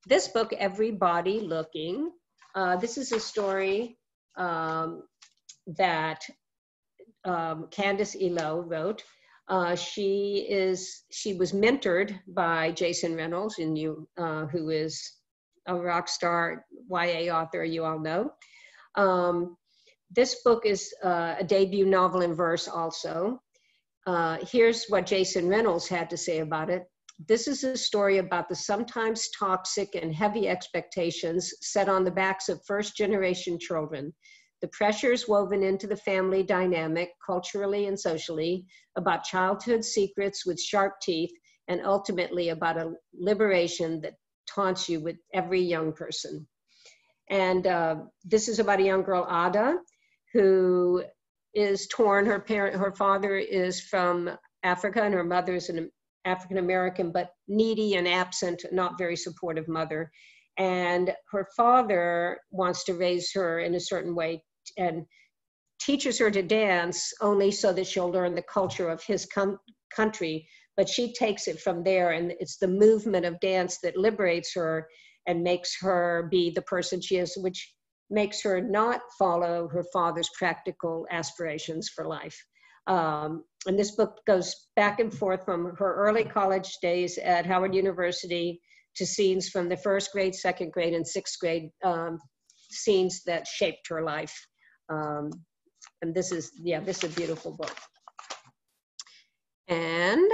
This book everybody looking uh, this is a story um, that um, Candice Iloh wrote uh, she is she was mentored by Jason Reynolds, and you uh, who is a rock star YA author you all know. Um, this book is uh, a debut novel in verse also. Uh, here's what Jason Reynolds had to say about it. This is a story about the sometimes toxic and heavy expectations set on the backs of first generation children the pressures woven into the family dynamic, culturally and socially, about childhood secrets with sharp teeth, and ultimately about a liberation that taunts you with every young person. And uh, this is about a young girl, Ada, who is torn. Her parent, her father is from Africa, and her mother is an African American, but needy and absent, not very supportive mother. And her father wants to raise her in a certain way and teaches her to dance only so that she'll learn the culture of his country but she takes it from there and it's the movement of dance that liberates her and makes her be the person she is which makes her not follow her father's practical aspirations for life. Um, and this book goes back and forth from her early college days at howard university to scenes from the first grade second grade and sixth grade um, scenes that shaped her life um, and this is, yeah, this is a beautiful book. And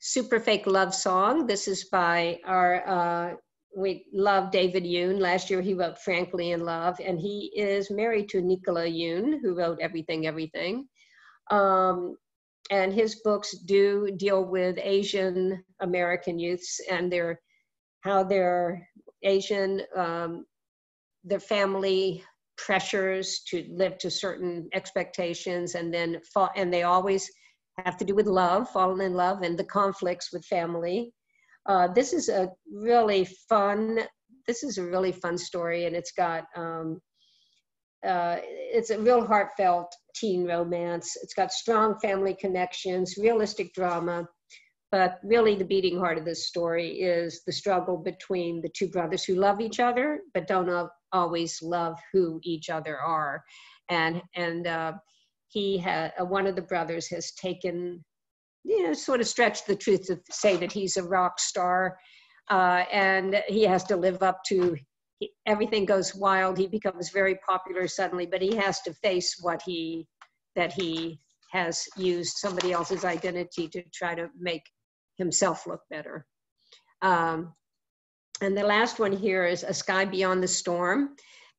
Super Fake Love Song. This is by our, uh, we love David Yoon. Last year he wrote Frankly in Love, and he is married to Nicola Yoon, who wrote Everything, Everything. Um, and his books do deal with Asian American youths and their how their Asian um, their family pressures to live to certain expectations and then fall and they always have to do with love falling in love and the conflicts with family. Uh, this is a really fun this is a really fun story and it's got um, uh, it's a real heartfelt teen romance. It's got strong family connections realistic drama but really the beating heart of this story is the struggle between the two brothers who love each other but don't always love who each other are. And, and uh, he had, uh, one of the brothers has taken, you know, sort of stretched the truth to say that he's a rock star uh, and he has to live up to everything goes wild. He becomes very popular suddenly, but he has to face what he that he has used somebody else's identity to try to make himself look better. Um, and the last one here is A Sky Beyond the Storm.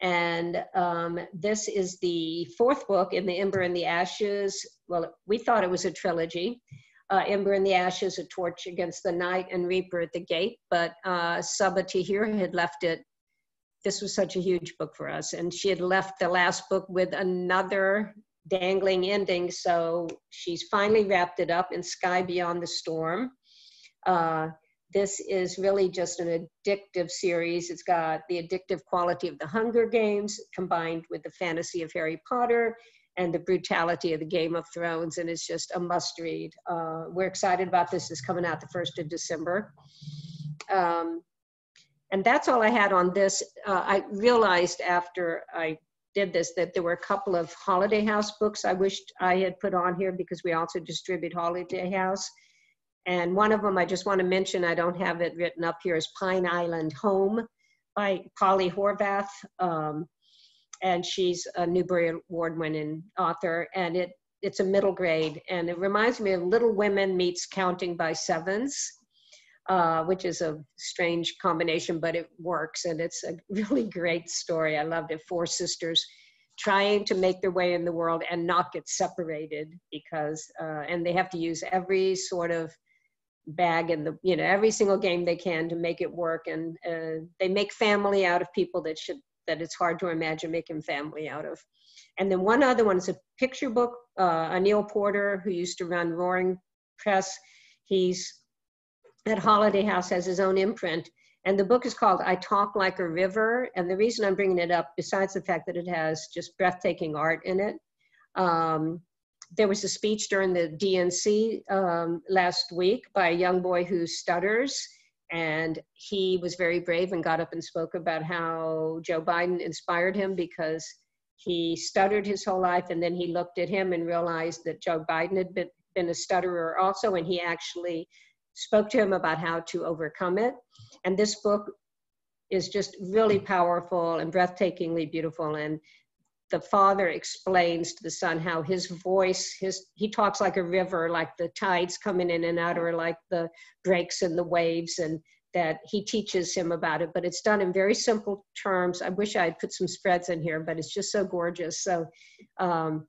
And um, this is the fourth book in the Ember in the Ashes. Well, we thought it was a trilogy. Uh, Ember in the Ashes, A Torch Against the Night, and Reaper at the Gate. But uh, Sabaa Tahir had left it. This was such a huge book for us. And she had left the last book with another dangling ending. So she's finally wrapped it up in Sky Beyond the Storm. Uh, this is really just an addictive series. It's got the addictive quality of the Hunger Games combined with the fantasy of Harry Potter and the brutality of the Game of Thrones, and it's just a must read. Uh, we're excited about this. It's coming out the 1st of December. Um, and that's all I had on this. Uh, I realized after I did this that there were a couple of Holiday House books I wished I had put on here because we also distribute Holiday House. And one of them I just want to mention, I don't have it written up here, is Pine Island Home by Polly Horvath. Um, and she's a Newbery Award winning author. And it, it's a middle grade. And it reminds me of Little Women meets Counting by Sevens, uh, which is a strange combination, but it works. And it's a really great story. I loved it. Four sisters trying to make their way in the world and not get separated because, uh, and they have to use every sort of bag and the you know every single game they can to make it work and uh, they make family out of people that should that it's hard to imagine making family out of. And then one other one is a picture book uh, Neal Porter who used to run Roaring Press. He's at Holiday House has his own imprint and the book is called I Talk Like a River. And the reason I'm bringing it up besides the fact that it has just breathtaking art in it um, there was a speech during the DNC um, last week by a young boy who stutters, and he was very brave and got up and spoke about how Joe Biden inspired him because he stuttered his whole life, and then he looked at him and realized that Joe Biden had been, been a stutterer also, and he actually spoke to him about how to overcome it. And this book is just really powerful and breathtakingly beautiful. And the father explains to the son how his voice his he talks like a river like the tides coming in and out or like the breaks and the waves and that he teaches him about it. But it's done in very simple terms. I wish i had put some spreads in here but it's just so gorgeous. So um,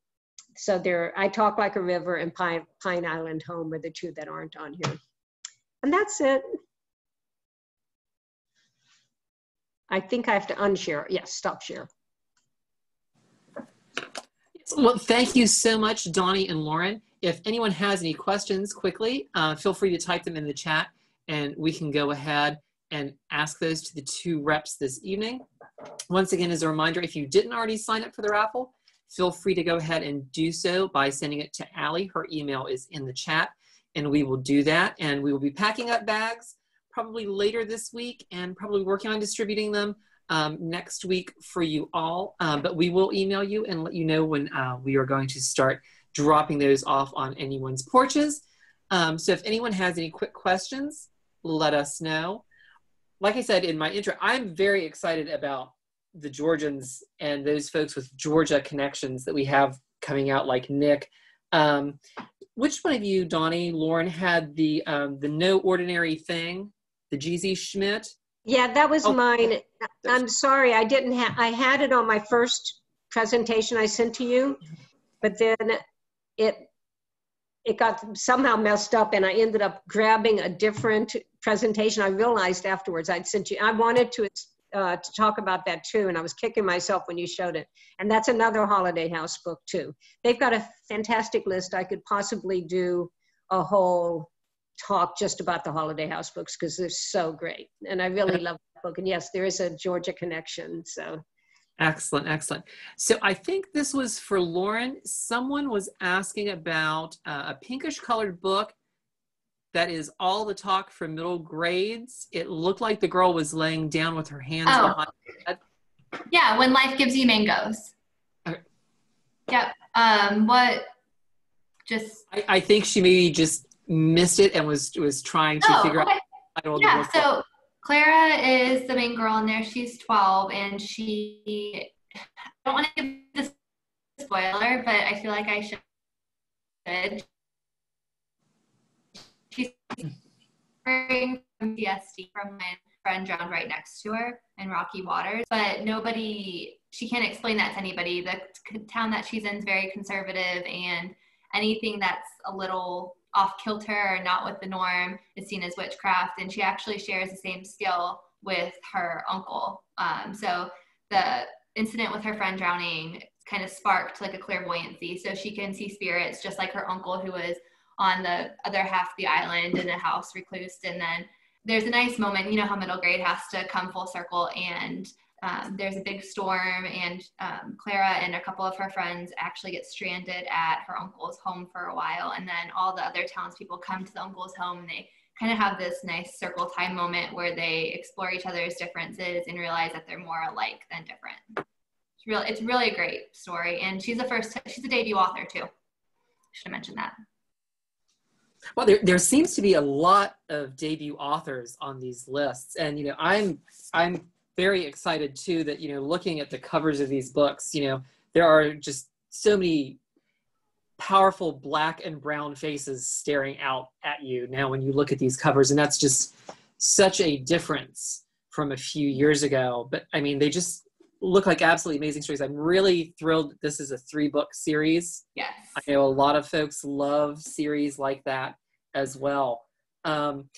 so there i talk like a river and pine, pine island home are the two that aren't on here. And that's it. I think i have to unshare. Yes stop share well, thank you so much, Donnie and Lauren. If anyone has any questions quickly, uh, feel free to type them in the chat and we can go ahead and ask those to the two reps this evening. Once again, as a reminder, if you didn't already sign up for the raffle, feel free to go ahead and do so by sending it to Allie. Her email is in the chat and we will do that. And we will be packing up bags probably later this week and probably working on distributing them um, next week for you all. Um, but we will email you and let you know when uh, we are going to start dropping those off on anyone's porches. Um, so if anyone has any quick questions, let us know. Like I said in my intro, I'm very excited about the Georgians and those folks with Georgia connections that we have coming out, like Nic. Um, which one of you, Donnie, Lauren, had the um, the No Ordinary Thing, the GZ Schmidt? Yeah, that was oh, mine. I'm sorry, I didn't have, I had it on my first presentation I sent to you, but then it, it got somehow messed up and I ended up grabbing a different presentation. I realized afterwards I'd sent you, I wanted to, uh, to talk about that too, and I was kicking myself when you showed it. And that's another Holiday House book too. They've got a fantastic list. I could possibly do a whole talk just about the Holiday House books because they're so great. And I really love that book. And yes, there is a Georgia connection. So excellent, excellent. So I think this was for Lauren. Someone was asking about uh, a pinkish colored book that is all the talk for middle grades. It looked like the girl was laying down with her hands oh. behind her head. Yeah, when life gives you mangoes. Okay. Yep. Um, what just I, I think she maybe just missed it and was was trying to oh, figure okay. out. Yeah, so Clara is the main girl in there. She's 12 and she, I don't want to give this spoiler, but I feel like I should. She's suffering from PTSD from when friend drowned right next to her in rocky waters, but nobody, she can't explain that to anybody. The town that she's in is very conservative and anything that's a little off kilter or not with the norm is seen as witchcraft. And she actually shares the same skill with her uncle. Um, so the incident with her friend drowning kind of sparked like a clairvoyancy. So she can see spirits just like her uncle who was on the other half of the island in a house reclused. And then there's a nice moment, you know how middle grade has to come full circle and um, there's a big storm and um, clara and a couple of her friends actually get stranded at her uncle's home for a while. And then all the other townspeople come to the uncle's home and they kind of have this nice circle time moment where they explore each other's differences and realize that they're more alike than different. It's really it's really a great story. And she's the first she's a debut author too. Should have mentioned that. Well there, there seems to be a lot of debut authors on these lists. And you know i'm i'm very excited too that you know looking at the covers of these books you know there are just so many powerful black and brown faces staring out at you now when you look at these covers and that's just such a difference from a few years ago. But i mean they just look like absolutely amazing stories. I'm really thrilled this is a three book series. Yes. I know a lot of folks love series like that as well. Um,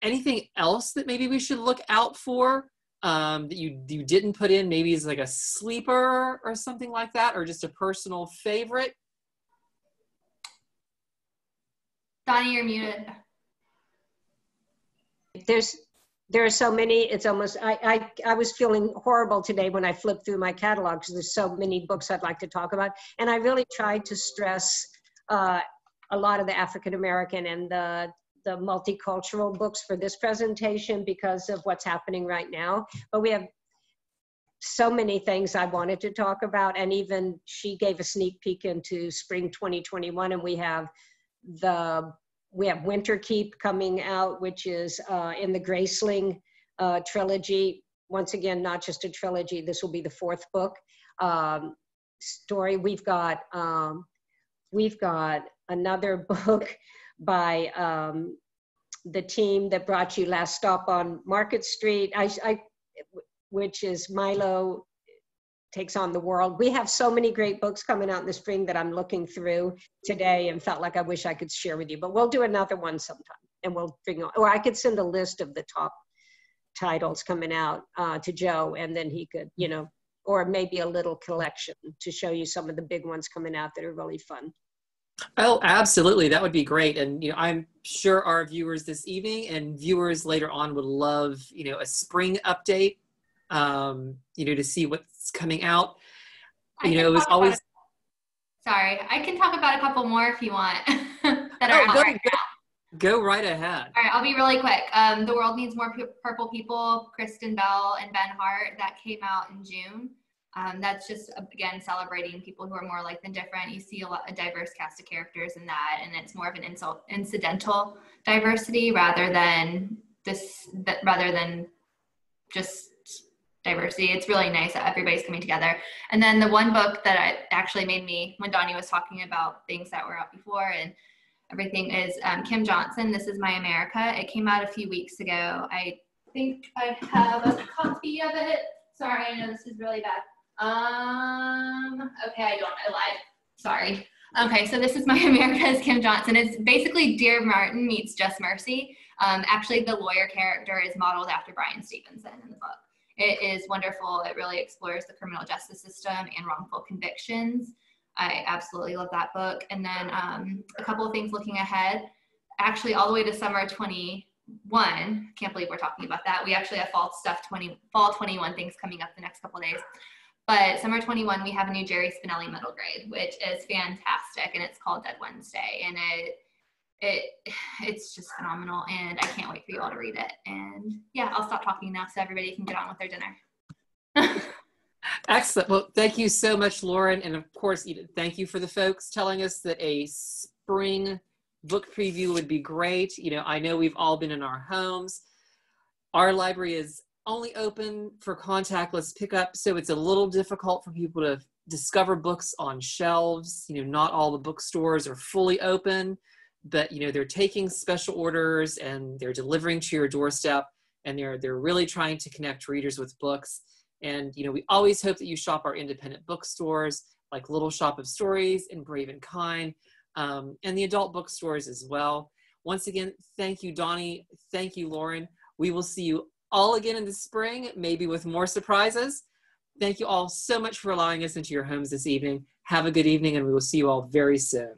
anything else that maybe we should look out for um, that you you didn't put in maybe as like a sleeper or something like that or just a personal favorite? Donnie you're muted. There's there are so many it's almost I, I i was feeling horrible today when i flipped through my catalog because there's so many books i'd like to talk about. And i really tried to stress uh, a lot of the african american and the the multicultural books for this presentation because of what's happening right now. But we have so many things I wanted to talk about, and even she gave a sneak peek into spring 2021, and we have the we have Winter Keep coming out, which is uh, in the Graceling uh, trilogy. Once again, not just a trilogy. This will be the fourth book um, story. We've got um, we've got another book by um, the team that brought you last stop on Market Street, I, I, which is Milo takes on the world. We have so many great books coming out in the spring that I'm looking through today and felt like I wish I could share with you. But we'll do another one sometime, and we'll bring on, or I could send a list of the top titles coming out uh, to Joe, and then he could, you know, or maybe a little collection to show you some of the big ones coming out that are really fun. Oh, absolutely. That would be great. And you know, I'm sure our viewers this evening and viewers later on would love, you know, a spring update. Um, you know, to see what's coming out. I you know, it was always. Sorry, I can talk about a couple more if you want that are oh, go, right go, go, right ahead. All right, I'll be really quick. Um, the world needs more purple people. Kristen Bell and Ben Hart that came out in June. Um, that's just again celebrating people who are more like than different. You see a lot a diverse cast of characters in that, and it's more of an insult, incidental diversity rather than this rather than just diversity. It's really nice that everybody's coming together. And then the one book that I, actually made me when Donnie was talking about things that were out before and everything is um, Kim Johnson. This is My America. It came out a few weeks ago. I think I have a copy of it. Sorry, I know this is really bad. Um, okay, I don't. I lied. Sorry. Okay, so this is My America's Kim Johnson. It's basically Dear Martin meets Just Mercy. Um, actually, the lawyer character is modeled after Bryan Stevenson in the book. It is wonderful. It really explores the criminal justice system and wrongful convictions. I absolutely love that book. And then um, a couple of things looking ahead. Actually, all the way to summer 21. Can't believe we're talking about that. We actually have fall stuff 20, fall 21 things coming up the next couple days. But summer 21, we have a new Jerry Spinelli middle grade, which is fantastic, and it's called Dead Wednesday, and it it it's just phenomenal, and I can't wait for you all to read it. And yeah, I'll stop talking now so everybody can get on with their dinner. Excellent. Well, thank you so much, Lauren, and of course, thank you for the folks telling us that a spring book preview would be great. You know, I know we've all been in our homes Our library is only open for contactless pickup, so it's a little difficult for people to discover books on shelves. You know, not all the bookstores are fully open, but you know they're taking special orders and they're delivering to your doorstep, and they're they're really trying to connect readers with books. And you know, we always hope that you shop our independent bookstores like Little Shop of Stories and Brave and Kind, um, and the adult bookstores as well. Once again, thank you, Donnie. Thank you, Lauren. We will see you all again in the spring, maybe with more surprises. Thank you all so much for allowing us into your homes this evening. Have a good evening, and we will see you all very soon.